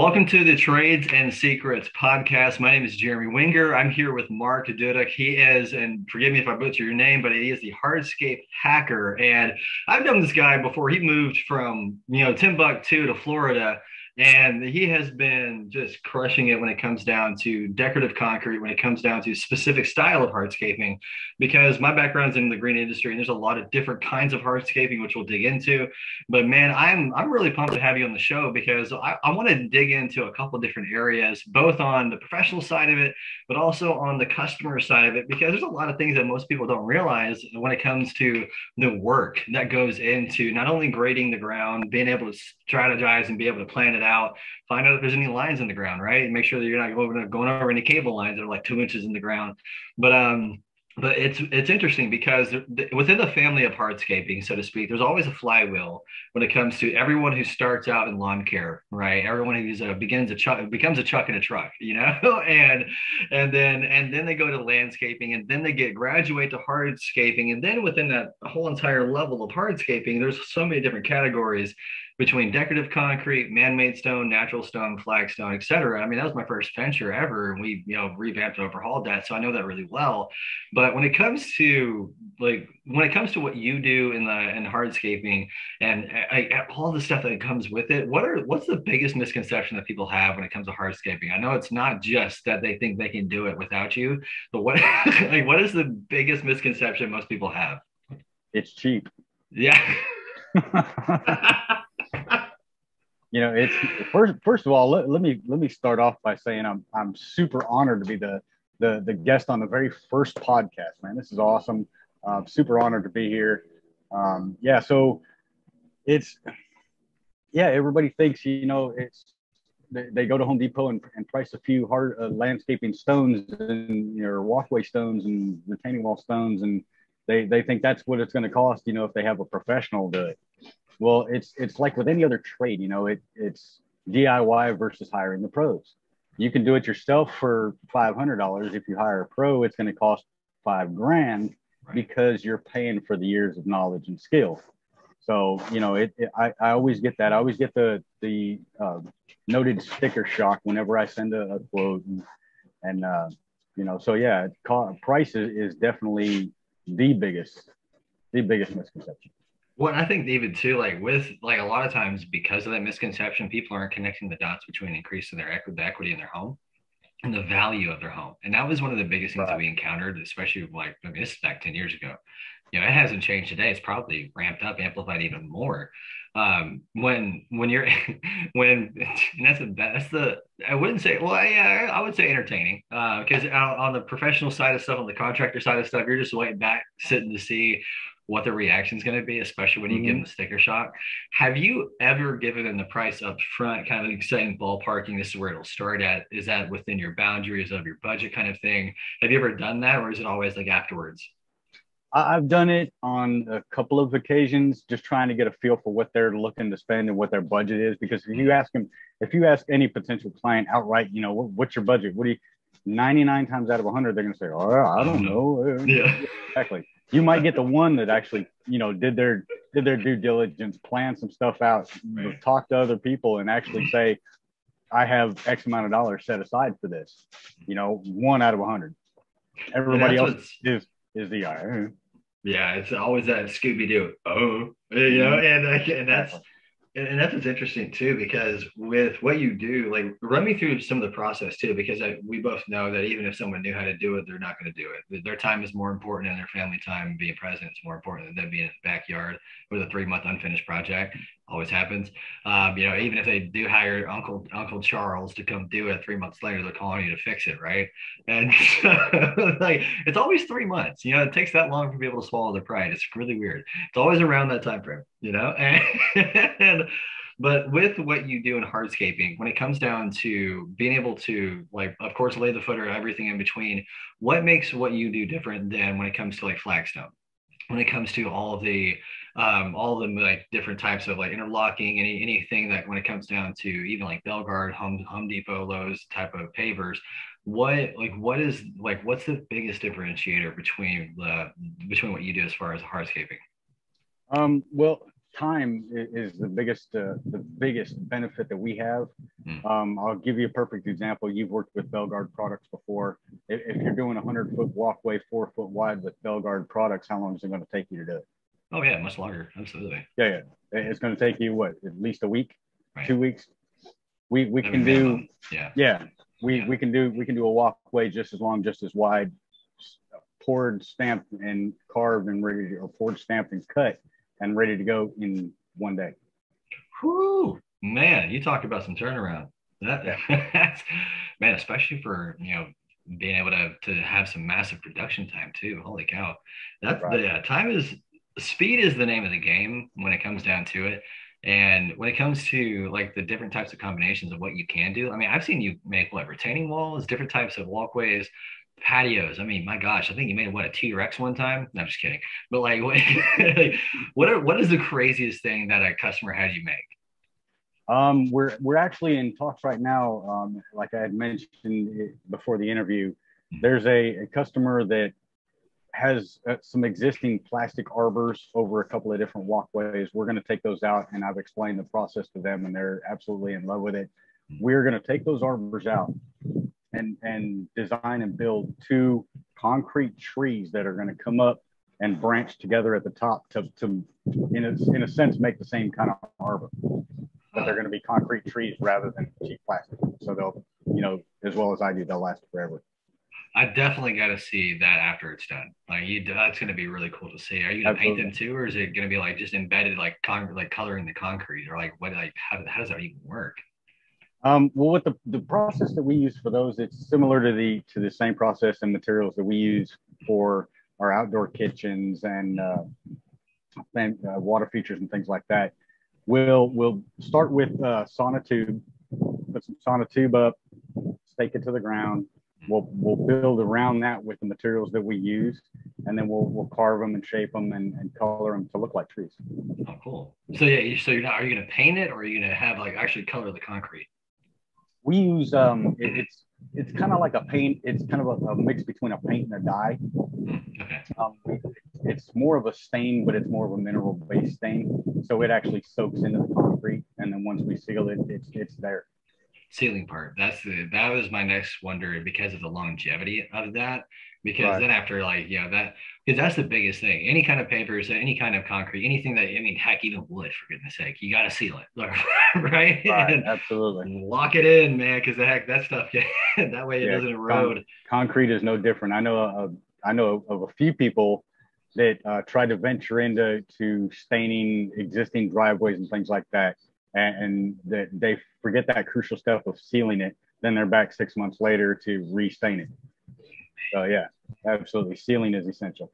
Welcome to the Trades and Secrets podcast. My name is Jeremy Wenger. I'm here with Mark Dudek. He is, and forgive me if I butcher your name, but he is the hardscape hacker. And I've known this guy before he moved from, you know, Timbuktu to Florida and he has been just crushing it when it comes down to decorative concrete, when it comes down to specific style of hardscaping, because my background's in the green industry and there's a lot of different kinds of hardscaping, which we'll dig into. But man, I'm I'm really pumped to have you on the show because I, I want to dig into a couple different areas, both on the professional side of it, but also on the customer side of it, because there's a lot of things that most people don't realize when it comes to the work that goes into not only grading the ground, being able to strategize and be able to plan it it out, find out if there's any lines in the ground, right? And make sure that you're not going, going over any cable lines that are like two inches in the ground. But um, but it's it's interesting because within the family of hardscaping, so to speak, there's always a flywheel when it comes to everyone who starts out in lawn care, right? Everyone who's a, begins a chuck becomes a chuck in a truck, you know, and and then and then they go to landscaping, and then they get graduate to hardscaping, and then within that whole entire level of hardscaping, there's so many different categories between decorative concrete, man-made stone, natural stone, flagstone, et cetera. I mean, that was my first venture ever, and we, you know, revamped and overhauled that, so I know that really well. But when it comes to like when it comes to what you do in the in hardscaping and I, all the stuff that comes with it, what are what's the biggest misconception that people have when it comes to hardscaping? I know it's not just that they think they can do it without you, but what like what is the biggest misconception most people have? It's cheap. Yeah. you know, it's first. First of all, let, let me let me start off by saying I'm I'm super honored to be the the the guest on the very first podcast. Man, this is awesome. Uh, super honored to be here. Um, yeah, so it's yeah. Everybody thinks you know it's they, go to Home Depot and, and price a few hard uh, landscaping stones and you know walkway stones and retaining wall stones and they they think that's what it's going to cost. You know, if they have a professional do it. Well, it's it's like with any other trade, you know, it it's DIY versus hiring the pros. You can do it yourself for five hundred dollars. If you hire a pro, it's going to cost five grand because you're paying for the years of knowledge and skill. So you know, it, it I, I always get that. I always get the the uh, noted sticker shock whenever I send a, a quote, and, and uh, you know, so yeah, price is, is definitely the biggest the biggest misconception. Well, I think David too, like with like a lot of times because of that misconception, people aren't connecting the dots between increasing their equity, the equity in their home and the value of their home. And that was one of the biggest things right. that we encountered, especially like I mean, this is back 10 years ago. You know, it hasn't changed today. It's probably ramped up, amplified even more. Um, when when you're when and that's the that's the I wouldn't say well yeah I would say entertaining because uh, on the professional side of stuff on the contractor side of stuff you're just waiting back sitting to see what the reaction is going to be, especially when you mm-hmm. give them the sticker shock. Have you ever given them the price up front, kind of saying ballparking, this is where it'll start at? Is that within your boundaries of your budget kind of thing? Have you ever done that or is it always like afterwards? I've done it on a couple of occasions, just trying to get a feel for what they're looking to spend and what their budget is. Because if you ask them, if you ask any potential client outright, you know, what, what's your budget? What do you, 99 times out of 100, they're going to say, oh, I don't know. Yeah. Exactly you might get the one that actually you know did their did their due diligence plan some stuff out right. talk to other people and actually say i have x amount of dollars set aside for this. You know one out of a hundred. Everybody else is is the guy yeah it's always that scooby-doo oh you know mm-hmm. and, and that's and that's what's interesting too, because with what you do, like run me through some of the process too, because I, we both know that even if someone knew how to do it, they're not going to do it. Their time is more important, and their family time being present is more important than being in the backyard with a three month unfinished project always happens. Um, you know, even if they do hire Uncle Uncle Charles to come do it, three months later they're calling you to fix it, right? And like it's always three months. You know, it takes that long for people to swallow their pride. It's really weird. It's always around that time frame. You know, and, and but with what you do in hardscaping, when it comes down to being able to, like, of course, lay the footer, everything in between, what makes what you do different than when it comes to like flagstone? When it comes to all of the um, all of the like different types of like interlocking, any anything that when it comes down to even like Belgard, Home Home Depot, Lowe's type of pavers, what like what is like what's the biggest differentiator between the between what you do as far as hardscaping? Um, well, time is the biggest uh, the biggest benefit that we have. Mm. Um, I'll give you a perfect example. You've worked with Belgard products before. If, if you're doing a hundred foot walkway, four foot wide with Belgard products, how long is it going to take you to do it? Oh yeah, much longer. Absolutely. Yeah, yeah. It's going to take you what at least a week, right. two weeks. We we can do. Yeah. Yeah. We yeah. we can do we can do a walkway just as long, just as wide, poured, stamped, and carved and ready to, or poured, stamped, and cut and ready to go in one day. Whoo, man, you talk about some turnaround. That, that's man, especially for you know being able to to have some massive production time too. Holy cow, that's right. the yeah, time is speed is the name of the game when it comes down to it. And when it comes to like the different types of combinations of what you can do, I mean, I've seen you make what retaining walls, different types of walkways, patios. I mean, my gosh, I think you made what a T Rex one time. No, I'm just kidding. But like, what, what are what is the craziest thing that a customer had you make? Um, we're we're actually in talks right now. Um, like I had mentioned before the interview, mm-hmm. there's a, a customer that has uh, some existing plastic arbors over a couple of different walkways. We're going to take those out, and I've explained the process to them, and they're absolutely in love with it. We're going to take those arbors out and and design and build two concrete trees that are going to come up and branch together at the top to, to in a, in a sense make the same kind of arbor but they're going to be concrete trees rather than cheap plastic so they'll you know as well as i do they'll last forever i definitely got to see that after it's done like you that's going to be really cool to see are you going to paint them too or is it going to be like just embedded like con- like coloring the concrete or like what like how, how does that even work um, well, with the, the process that we use for those, it's similar to the to the same process and materials that we use for our outdoor kitchens and, uh, and uh, water features and things like that. We'll we'll start with uh, tube, put some Sonotube up, stake it to the ground. We'll we'll build around that with the materials that we use, and then we'll we'll carve them and shape them and, and color them to look like trees. Oh, cool. So yeah, so you're not, are you going to paint it, or are you going to have like actually color the concrete? we use um, it, it's it's kind of like a paint. It's kind of a, a, mix between a paint and a dye. Okay. Um, it's more of a stain, but it's more of a mineral based stain. So it actually soaks into the concrete, and then once we seal it, it's it's there. Sealing part. That's the that was my next wonder because of the longevity of that because right. then after like you know that because that's the biggest thing. Any kind of pavers any kind of concrete anything that i mean heck even wood for goodness sake you got to seal it right, right absolutely. lock it in man because the heck that stuff yeah, that way it yeah, doesn't erode. con- concrete is no different. I know a, I know of a few people that uh, try to venture into to staining existing driveways and things like that and, and that they forget that crucial step of sealing it then they're back six months later to restain it so yeah, absolutely. Sealing is essential.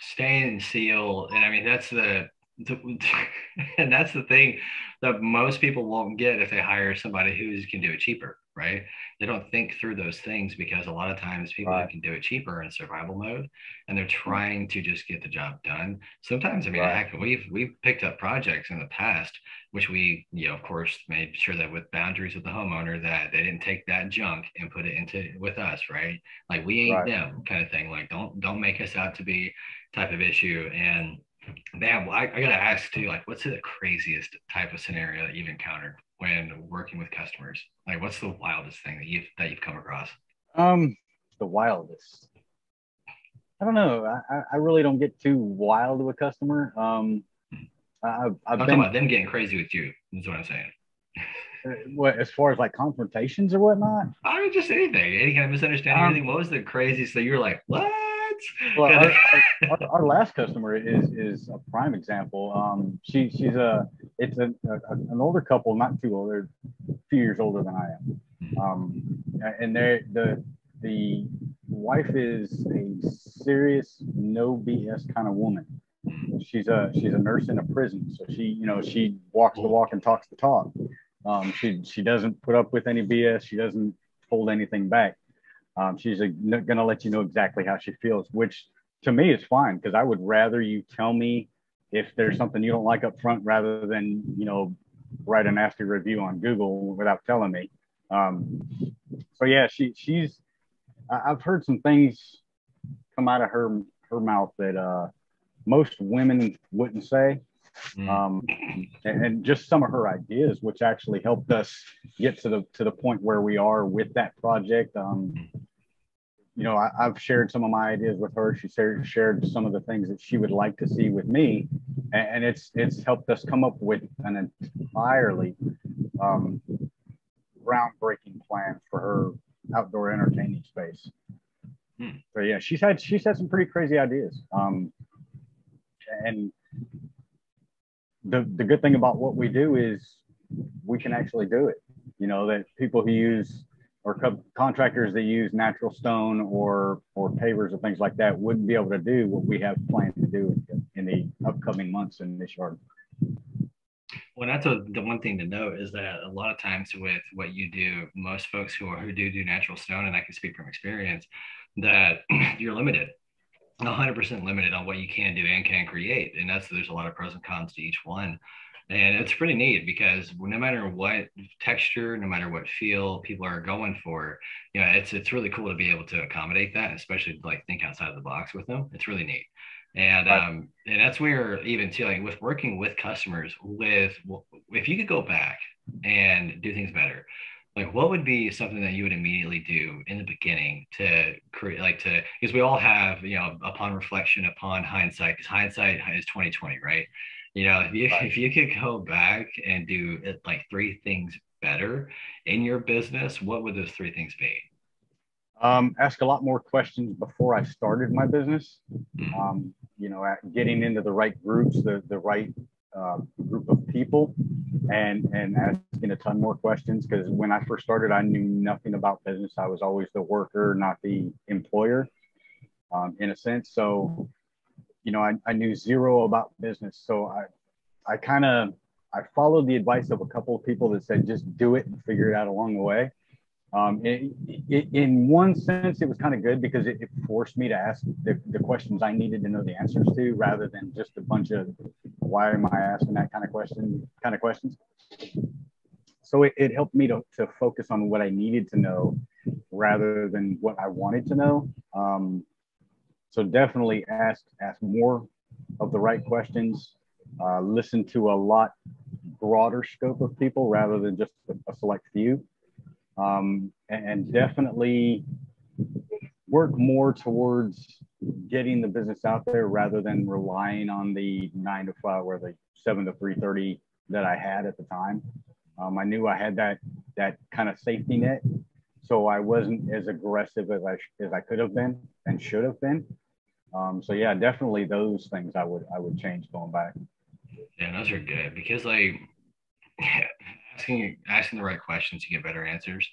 Stain and seal, and I mean that's the, the and that's the thing that most people won't get if they hire somebody who can do it cheaper, right? They don't think through those things because a lot of times people right. can do it cheaper in survival mode, and they're mm-hmm. trying to just get the job done. Sometimes, I mean, right. heck, we've we've picked up projects in the past which we, you know, of course, made sure that with boundaries with the homeowner that they didn't take that junk and put it into with us, right? Like we ain't right. them kind of thing. Like don't don't make us out to be type of issue. And man, I, I gotta ask too, like, what's the craziest type of scenario that you've encountered when working with customers? Like, what's the wildest thing that you've that you've come across? Um, the wildest. I don't know. I, I really don't get too wild with a customer. Um, I've, I've I'm been, talking about them getting crazy with you. That's what I'm saying. Uh, what as far as like confrontations or whatnot? I mean, just anything, any kind of misunderstanding. Um, anything. What was the craziest thing? You were like, what? Well, our, our, our, last customer is is a prime example. Um, she she's a it's a, a, an older couple, not too old. They're a few years older than I am. Hmm. Um, and they the the wife is a serious no BS kind of woman she's a she's a nurse in a prison, so she you know she walks the walk and talks the talk. Um, she she doesn't put up with any BS. She doesn't hold anything back. Um, she's going to let you know exactly how she feels, which to me is fine because I would rather you tell me if there's something you don't like up front rather than you know write a nasty review on Google without telling me. Um, so yeah, she she's I've heard some things come out of her her mouth that uh, most women wouldn't say. Mm. Um, and, and, just some of her ideas, which actually helped us get to the to the point where we are with that project. Um, you know, I, have shared some of my ideas with her. She shared, shared some of the things that she would like to see with me, and, and it's it's helped us come up with an entirely um, groundbreaking plan for her outdoor entertaining space. Hmm. So yeah, she's had she's had some pretty crazy ideas. Um, and the the good thing about what we do is we can actually do it. You know that people who use or co- contractors that use natural stone or or pavers or things like that wouldn't be able to do what we have planned to do in the upcoming months in this yard. Well, that's a, the one thing to note is that a lot of times with what you do, most folks who are who do do natural stone, and I can speak from experience, that you're limited, 100% limited on what you can do and can create, and that's there's a lot of pros and cons to each one and it's pretty neat because no matter what texture no matter what feel people are going for you know it's it's really cool to be able to accommodate that especially like think outside of the box with them. It's really neat. And um and that's where even too like with working with customers with if you could go back and do things better like what would be something that you would immediately do in the beginning to create like to because we all have you know upon reflection upon hindsight because hindsight is 2020 right you know, if you right. if you could go back and do like three things better in your business, what would those three things be? Um, ask a lot more questions before I started my business. Mm-hmm. Um, you know, getting into the right groups, the the right uh, group of people, and and asking a ton more questions. Because when I first started, I knew nothing about business. I was always the worker, not the employer, um, in a sense. So you know, I, I knew zero about business. So I, I kind of, I followed the advice of a couple of people that said, just do it and figure it out along the way. Um, it, it, in one sense, it was kind of good because it, it, forced me to ask the, the, questions I needed to know the answers to, rather than just a bunch of "Why am I asking that kind of question?" kind of questions. So it, helped me to, to focus on what I needed to know, rather than what I wanted to know. Um, so definitely ask ask more of the right questions. Uh, listen to a lot broader scope of people rather than just a, select few. Um, and, and definitely work more towards getting the business out there rather than relying on the nine to five or the seven to 330 that I had at the time. Um, I knew I had that that kind of safety net, so I wasn't as aggressive as I as I could have been and should have been. Um, so yeah, definitely those things I would I would change going back. Yeah, those are good because like asking asking the right questions, you get better answers.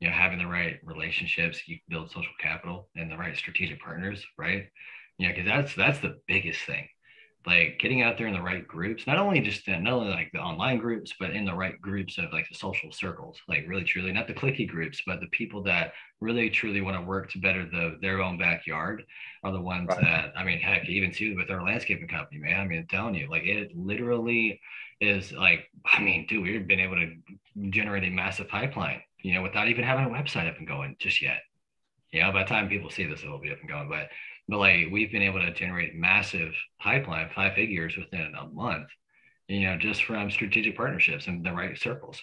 You know, having the right relationships, you build social capital and the right strategic partners, right? Yeah, because that's that's the biggest thing like getting out there in the right groups, not only just not only like the online groups, but in the right groups of like the social circles, like really truly not the clicky groups, but the people that really truly want to work to better the their own backyard are the ones right. that I mean, heck, even too with our landscaping company, man. I mean, I'm telling you, like it literally is like, I mean, dude, we've been able to generate a massive pipeline, you know, without even having a website up and going just yet. You know, by the time people see this, it'll be up and going. But but like we've been able to generate massive pipeline, five figures within a month, you know, just from strategic partnerships and the right circles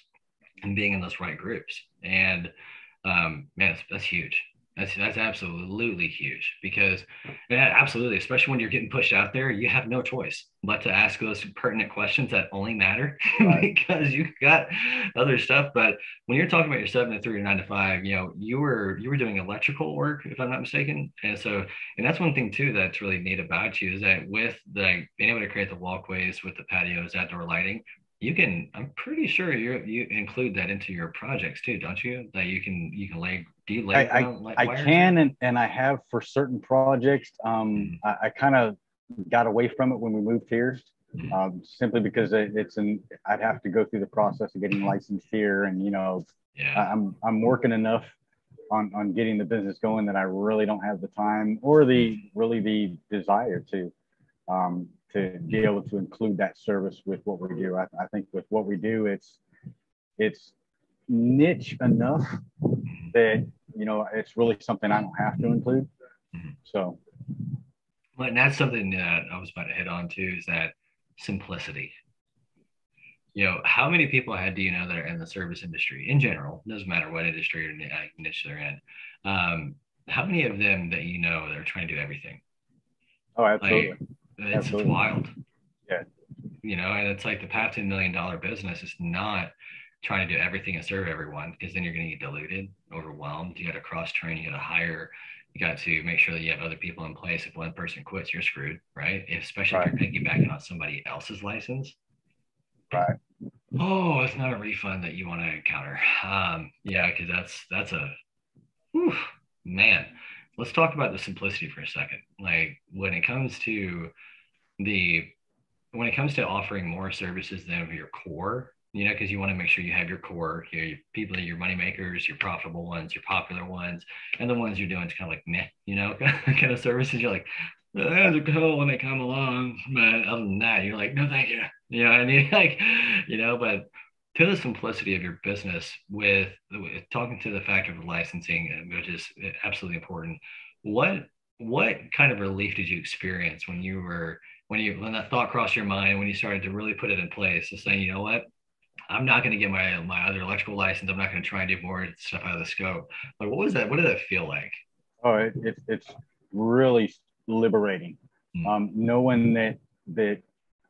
and being in those right groups. And um, man, that's, that's huge. That's that's absolutely huge because yeah, absolutely, especially when you're getting pushed out there, you have no choice but to ask those pertinent questions that only matter right. because you got other stuff. But when you're talking about your seven to three or nine to five, you know, you were you were doing electrical work, if I'm not mistaken. And so and that's one thing too that's really neat about you is that with the being able to create the walkways with the patios, outdoor lighting, you can i'm pretty sure you you include that into your projects too don't you that you can you can lay do you lay i, I, I can and, and i have for certain projects um mm-hmm. i, I kind of got away from it when we moved here mm-hmm. um, simply because it, it's an i'd have to go through the process of getting licensed here and you know yeah. i'm i'm working enough on on getting the business going that i really don't have the time or the really the desire to um to be able to include that service with what we do. I, I think with what we do, it's it's niche enough that you know it's really something I don't have to include. So, well, and that's something that I was about to hit on too is that simplicity. You know, how many people had do you know that are in the service industry in general? Doesn't matter what industry or niche they're in. Um, how many of them that you know that are trying to do everything? Oh, absolutely. Like, it's, absolutely. it's wild. Yeah. You know, and it's like the path to a million dollar business is not trying to do everything and serve everyone because then you're going to get diluted, overwhelmed. You got to cross train, you got to hire, you got to make sure that you have other people in place. If one person quits, you're screwed, right? Especially right. if you're piggybacking on somebody else's license. Right. Oh, it's not a refund that you want to encounter. Um, yeah, because that's that's a whew, man. Let's talk about the simplicity for a second. Like when it comes to the when it comes to offering more services than your core, you know, because you want to make sure you have your core, your, your people, your money makers, your profitable ones, your popular ones, and the ones you're doing is kind of like meh, you know, kind of services. You're like, those are cool when they come along, but other than that, you're like, no, thank you. You know, I mean, like, you know, but to the simplicity of your business with, with talking to the fact of licensing, uh, which is uh, absolutely important. What what kind of relief did you experience when you were when you when that thought crossed your mind when you started to really put it in place to saying, you know what, I'm not going to get my my other electrical license. I'm not going to try and do more stuff out of the scope. Like, what was that? What did that feel like? Oh, it, it it's really liberating. Mm. Um, knowing that that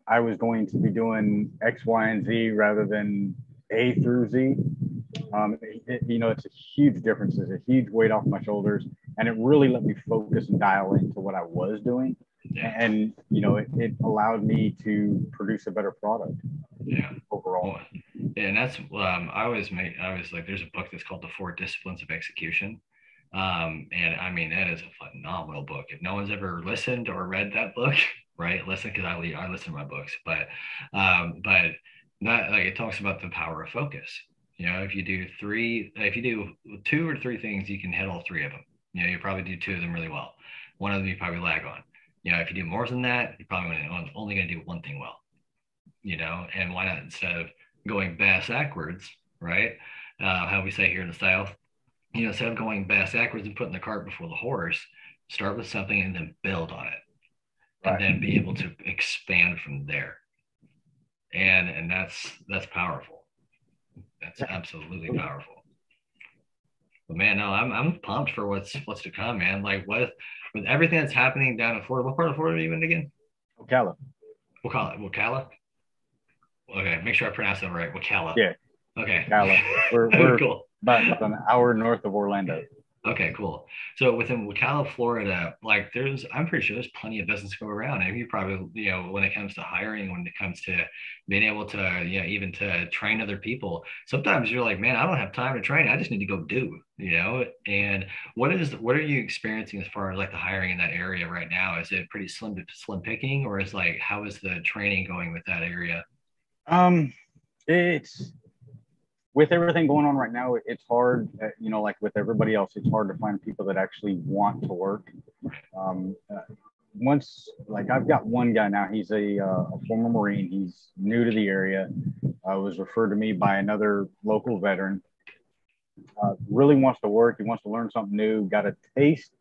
I was going to be doing X, Y, and Z rather than A through Z. Um, it, you know, it's a huge difference. It's a huge weight off my shoulders, and it really let me focus and dial into what I was doing. Yeah. And you know, it, it allowed me to produce a better product. Yeah. Overall. Yeah, and that's um, I always make I was like, there's a book that's called The Four Disciplines of Execution. Um, and I mean, that is a phenomenal book. If no one's ever listened or read that book, right, listen because I I listen to my books, but um, but that like it talks about the power of focus. You know, if you do three, if you do two or three things, you can hit all three of them. You know, you probably do two of them really well. One of them you probably lag on. You know, if you do more than that, you're probably only going to do one thing well. You know, and why not instead of going bass backwards, right? Uh, how we say here in the South, you know, instead of going bass backwards and putting the cart before the horse, start with something and then build on it, right. and then be able to expand from there. And and that's that's powerful. That's absolutely powerful. But man, no, I'm I'm pumped for what's what's to come, man. Like what with everything that's happening down in Florida. What part of Florida are you in again? Ocala. Ocala. Ocala. Okay, make sure I pronounce that right. Wakala. Yeah. Okay. Ocala. We're, we're cool. about an hour north of Orlando. Okay, cool. So within Ocala, Florida, like there's, I'm pretty sure there's plenty of business to go around. And you probably, you know, when it comes to hiring, when it comes to being able to, you know, even to train other people, sometimes you're like, man, I don't have time to train. I just need to go do, you know. And what is, what are you experiencing as far as like the hiring in that area right now? Is it pretty slim, slim picking, or is like, how is the training going with that area? Um, it's with everything going on right now, it's hard, uh, you know, like with everybody else, it's hard to find people that actually want to work. Um, uh, once, like I've got one guy now, he's a, uh, a former Marine, he's new to the area, uh, was referred to me by another local veteran. Uh, really wants to work, he wants to learn something new, got a taste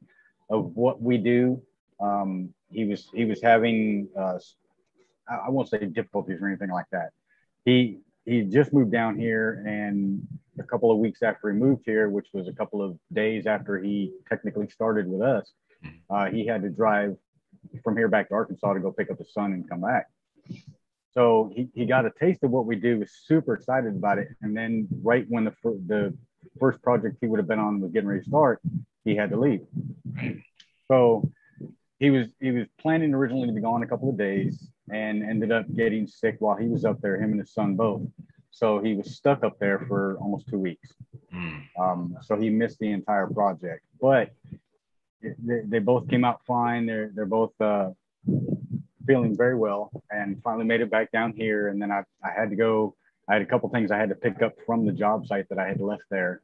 of what we do. Um, he was he was having uh, I won't say difficulties or anything like that. He he just moved down here and a couple of weeks after he moved here which was a couple of days after he technically started with us uh, he had to drive from here back to arkansas to go pick up his son and come back. So he, he got a taste of what we do was super excited about it. And then right when the, the first project he would have been on was getting ready to start he had to leave. So he was he was planning originally to be gone a couple of days and ended up getting sick while he was up there, him and his son both. So he was stuck up there for almost two weeks. Mm. Um, so he missed the entire project, but they, they, both came out fine. They're they're both uh, feeling very well, and finally made it back down here. And then I I had to go. I had a couple things I had to pick up from the job site that I had left there.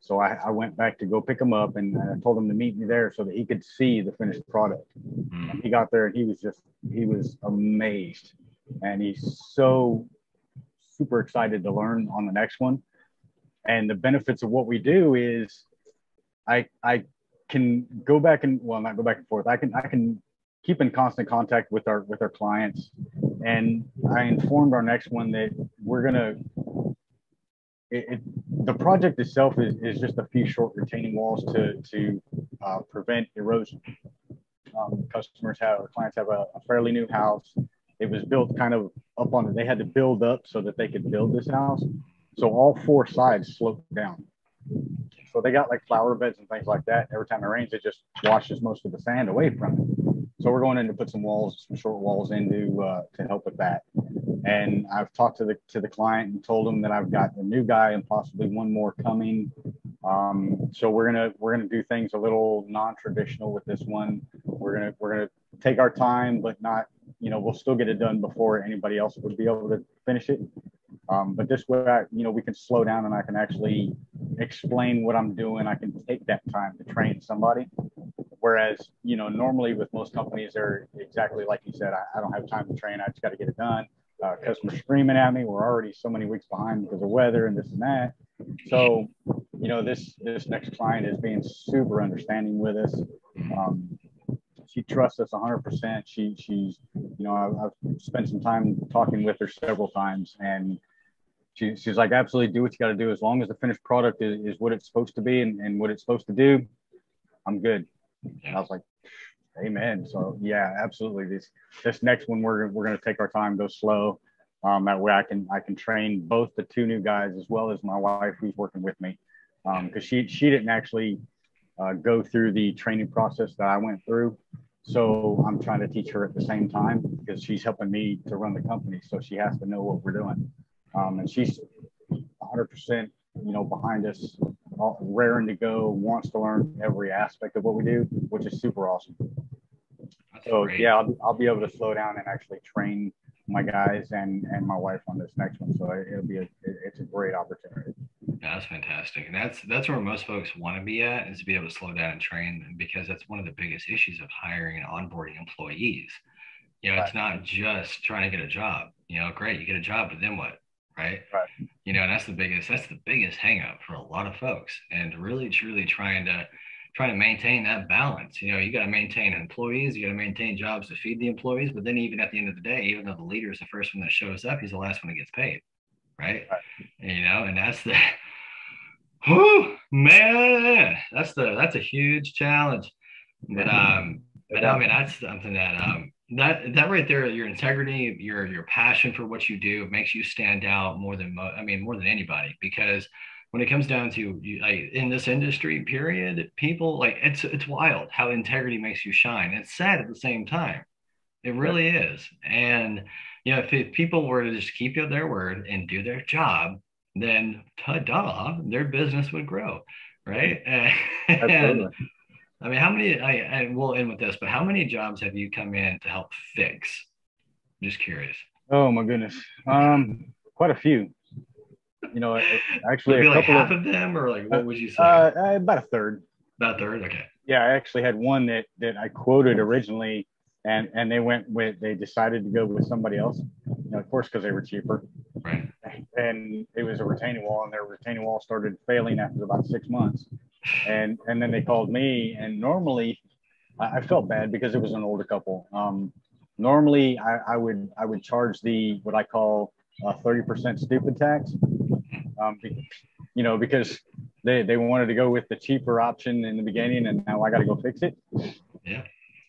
So I, I went back to go pick him up and I told him to meet me there so that he could see the finished product. Mm. he got there and he was just, he was amazed. And he's so super excited to learn on the next one. And the benefits of what we do is I, I can go back and, well, not go back and forth. I can, I can keep in constant contact with our, with our clients and I informed our next one that we're gonna. It, it, the project itself is, is just a few short retaining walls to to uh, prevent erosion. Um, customers have or clients have a, a fairly new house. It was built kind of up on. They had to build up so that they could build this house. So all four sides slope down. So they got like flower beds and things like that. Every time it rains, it just washes most of the sand away from it. So we're going in to put some walls, some short walls in to, uh, to help with that. And I've talked to the to the client and told him that I've got a new guy and possibly one more coming. Um, so we're gonna we're gonna do things a little non-traditional with this one. We're gonna we're gonna take our time, but not you know we'll still get it done before anybody else would be able to finish it. Um, but this way, I, you know, we can slow down and I can actually explain what I'm doing. I can take that time to train somebody. Whereas, you know, normally with most companies, they're exactly like you said, I, I don't have time to train. I just got to get it done. Uh, customers screaming at me. We're already so many weeks behind because of weather and this and that. So, you know, this this next client is being super understanding with us. Um, she trusts us 100%. She she's you know I've, I've spent some time talking with her several times, and she, she's like, absolutely do what you got to do. As long as the finished product is, is what it's supposed to be and, and what it's supposed to do, I'm good. Yeah. I was like, amen. So yeah, absolutely. This, this next one, we're, we're going to take our time, go slow. Um, that way I can, I can train both the two new guys as well as my wife who's working with me. Um, cause she, she didn't actually uh, go through the training process that I went through. So I'm trying to teach her at the same time because she's helping me to run the company. So she has to know what we're doing. Um, and she's 100%, you know, behind us, raring to go, wants to learn every aspect of what we do, which is super awesome. So great. yeah, I'll, I'll be able to slow down and actually train my guys and and my wife on this next one. So it'll be a it's a great opportunity. That's fantastic, and that's that's where most folks want to be at is to be able to slow down and train because that's one of the biggest issues of hiring and onboarding employees. You know, right. it's not just trying to get a job. You know, great, you get a job, but then what? right? Right. You know, and that's the biggest that's the biggest hangup for a lot of folks, and really truly trying to trying to maintain that balance. You know, you got to maintain employees, you got to maintain jobs to feed the employees, but then even at the end of the day, even though the leader is the first one that shows up, he's the last one that gets paid, right? right. You know, and that's the whew, man, that's the that's a huge challenge. But um, but I mean that's something that um that that right there your integrity your your passion for what you do makes you stand out more than i mean more than anybody because when it comes down to you, like, in this industry period people like it's it's wild how integrity makes you shine it's sad at the same time it really is and you know if, if people were to just keep their word and do their job then ta-da their business would grow right and, I mean, how many? I, I will end with this, but how many jobs have you come in to help fix? I'm just curious. Oh my goodness, um, quite a few. You know, actually, a like half of, of, them, or like what would you say? Uh, about a third. About a third, okay. Yeah, I actually had one that that I quoted originally, and and they went with they decided to go with somebody else. You know, of course, because they were cheaper. Right. And it was a retaining wall, and their retaining wall started failing after about six months and and then they called me and normally I, I felt bad because it was an older couple um, normally I, I, would i would charge the what i call a 30% stupid tax um, you know because they, they wanted to go with the cheaper option in the beginning and now i got to go fix it yeah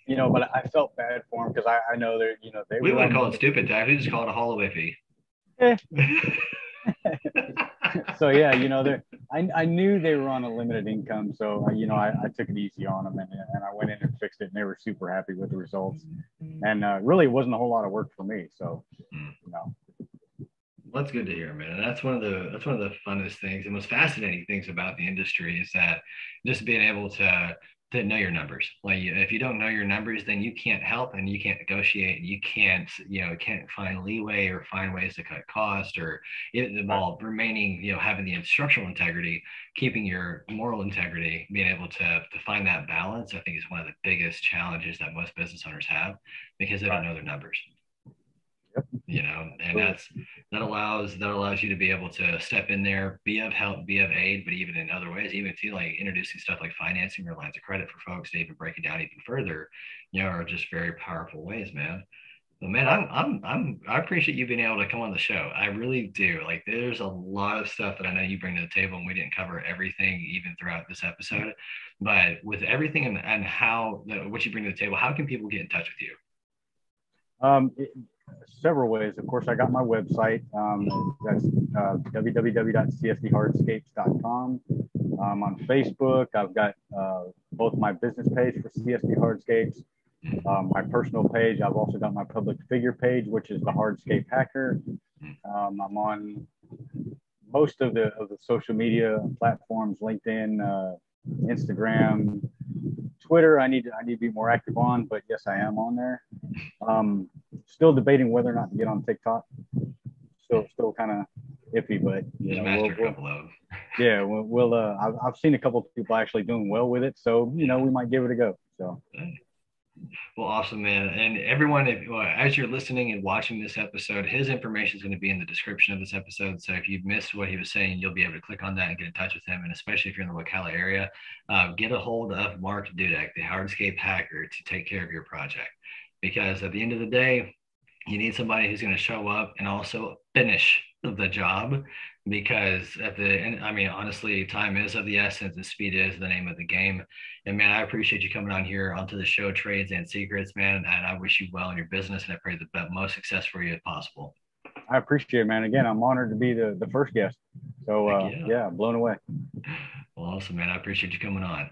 you know but i felt bad for them because I, I know they're you know they we wouldn't call it stupid tax we just call it a Holloway fee eh. so yeah, you know, they I, I knew they were on a limited income, so you know, I, I took it easy on them and, and I went in and fixed it, and they were super happy with the results. And uh, really, it wasn't a whole lot of work for me. So. Well, that's good to hear, man. And that's one of the that's one of the funnest things and most fascinating things about the industry is that just being able to to know your numbers. Like if you don't know your numbers, then you can't help and you can't negotiate and you can't, you know, can't find leeway or find ways to cut cost or it, while remaining, you know, having the instructional integrity, keeping your moral integrity, being able to, to find that balance, I think is one of the biggest challenges that most business owners have because they don't know their numbers you know and that's that allows that allows you to be able to step in there be of help be of aid but even in other ways even to like introducing stuff like financing or lines of credit for folks to even break it down even further you know are just very powerful ways man Well, man, I'm, I'm, I'm, I appreciate you being able to come on the show. I really do. Like, there's a lot of stuff that I know you bring to the table, and we didn't cover everything even throughout this episode. But with everything and, and how what you bring to the table, how can people get in touch with you? Um, several ways. Of course, I got my website. Um, that's uh, www.csdhardscapes.com. Um, on Facebook, I've got uh, both my business page for CSD Hardscapes um, my personal page. I've also got my public figure page, which is the Hardscape Hacker. Um, I'm on most of the of the social media platforms: LinkedIn, uh, Instagram, Twitter. I need to I need to be more active on, but yes, I am on there. Um, still debating whether or not to get on TikTok. Still still kind of iffy, but you know, we'll, we'll, yeah, we'll, we'll uh, I've, I've seen a couple of people actually doing well with it, so you know we might give it a go. So. Well, awesome, man. And everyone, if, well, as you're listening and watching this episode, his information is going to be in the description of this episode. So if you've missed what he was saying, you'll be able to click on that and get in touch with him. And especially if you're in the Ocala area, uh, get a hold of Mark Dudek, the Hardscape hacker, to take care of your project. Because at the end of the day, you need somebody who's going to show up and also finish the job because at the end, I mean, honestly, time is of the essence and speed is the name of the game. And man, I appreciate you coming on here onto the show, Trades and Secrets, man. And I wish you well in your business and I pray the most success for you as possible. I appreciate it, man. Again, I'm honored to be the, the first guest. So, uh, yeah. yeah, blown away. Well, awesome, man. I appreciate you coming on.